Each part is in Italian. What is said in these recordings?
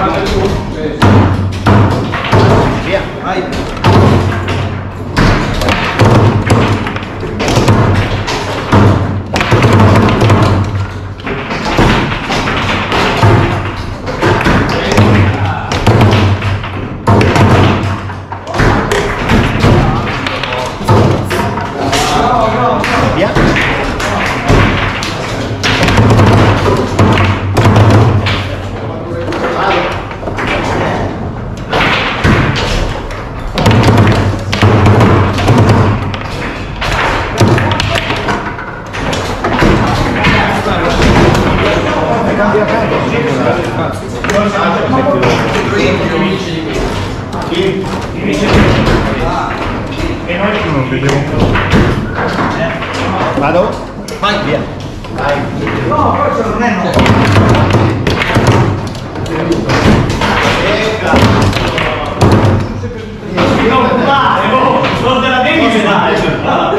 Gracias. No, questo non è. Non vale, oh, non te la devi fare.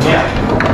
怎么？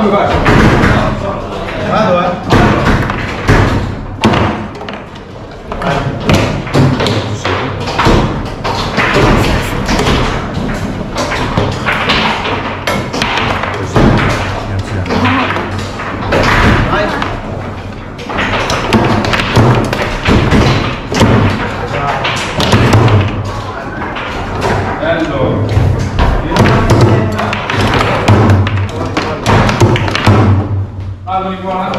Quando vai? Quando é? Hello. Di qua.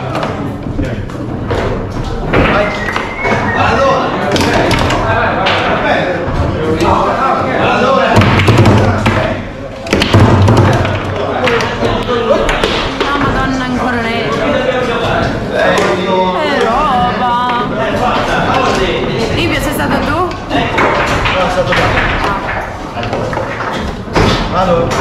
No, madonna, ancora lei. Che roba. Livio, sei stato tu? Vado. Via.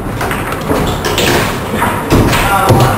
out.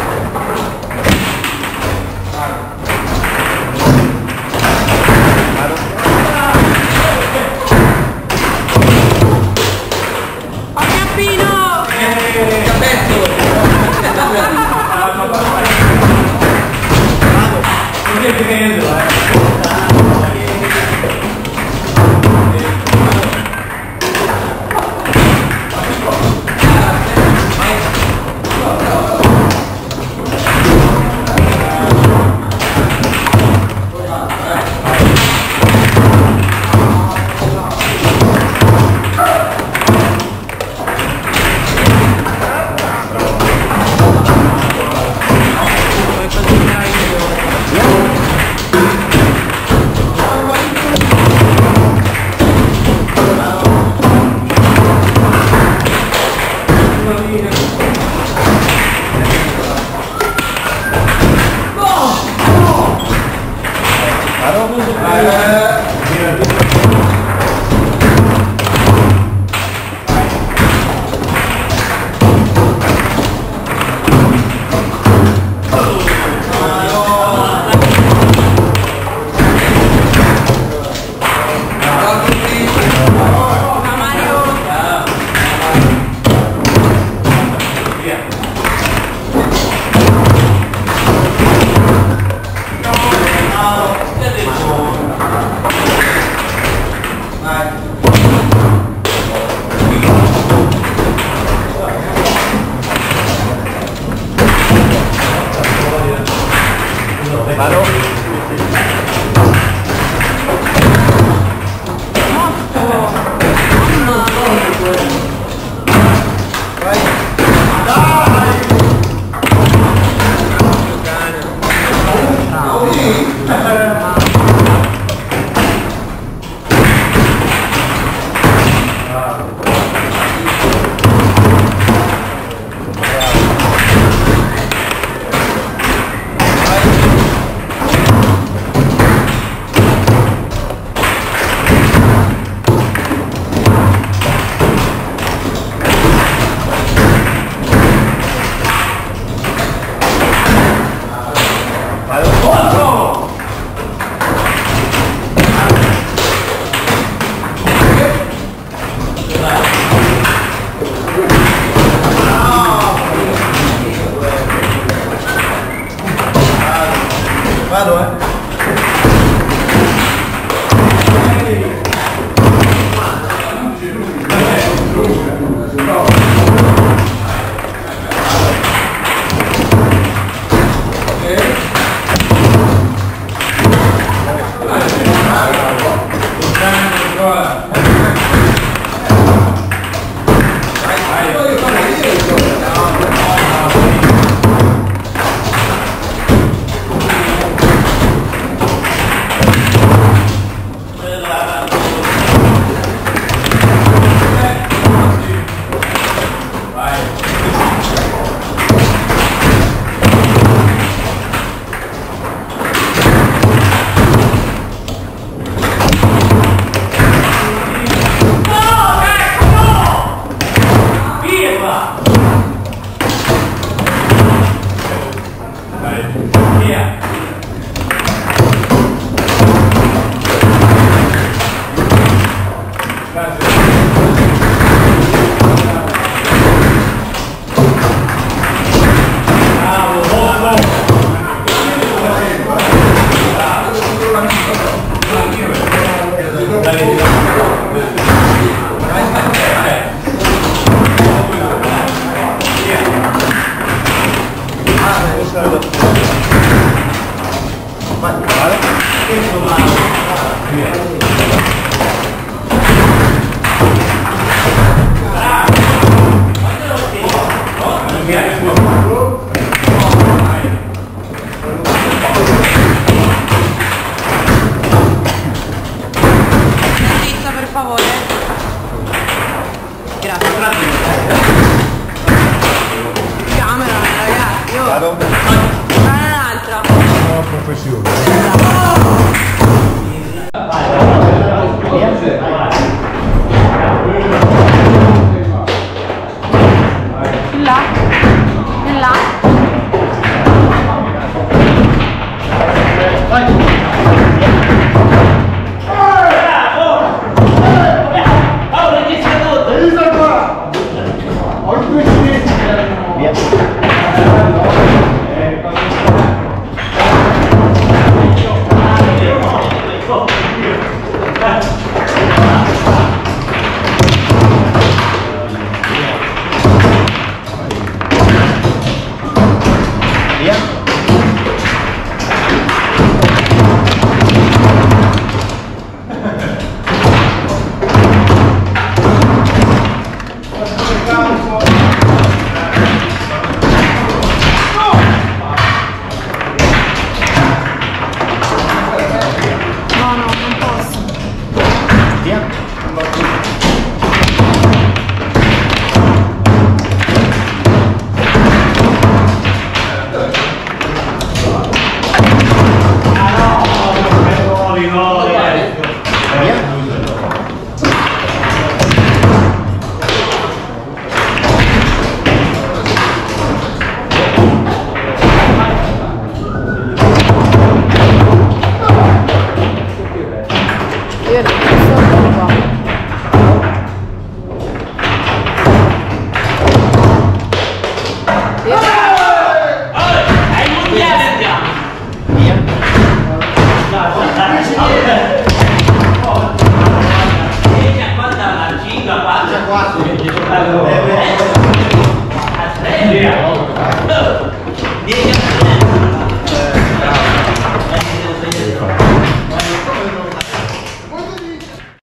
네.